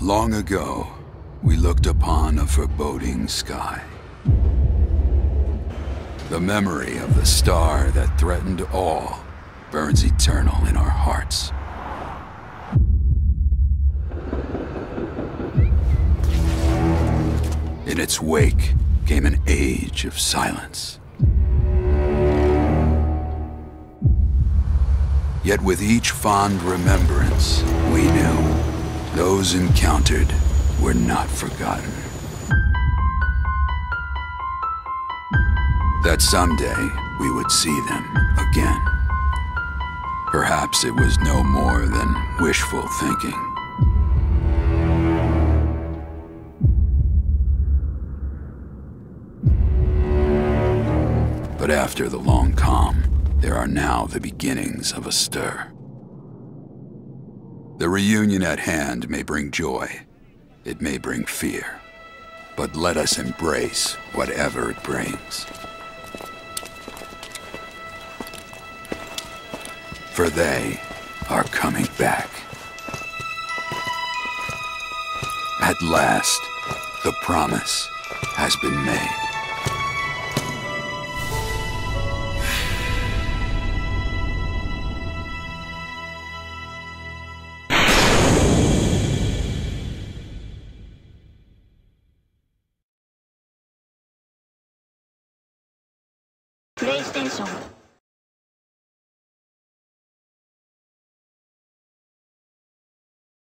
Long ago, we looked upon a foreboding sky. The memory of the star that threatened all burns eternal in our hearts. In its wake came an age of silence. Yet with each fond remembrance, we knew those encountered were not forgotten. That someday we would see them again. Perhaps it was no more than wishful thinking. But after the long calm, there are now the beginnings of a stir. The reunion at hand may bring joy, it may bring fear, but let us embrace whatever it brings. For they are coming back. At last, the promise has been made. PlayStation